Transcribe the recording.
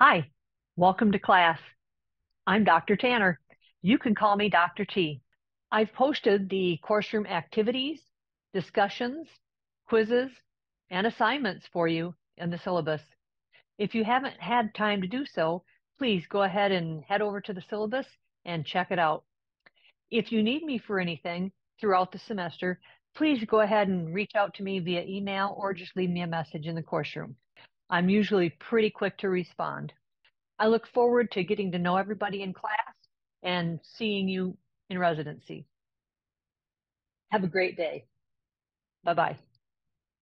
Hi, welcome to class. I'm Dr. Tanner. You can call me Dr. T. I've posted the course room activities, discussions, quizzes, and assignments for you in the syllabus. If you haven't had time to do so, please go ahead and head over to the syllabus and check it out. If you need me for anything throughout the semester, please go ahead and reach out to me via email or just leave me a message in the course room. I'm usually pretty quick to respond. I look forward to getting to know everybody in class and seeing you in residency. Have a great day. Bye bye.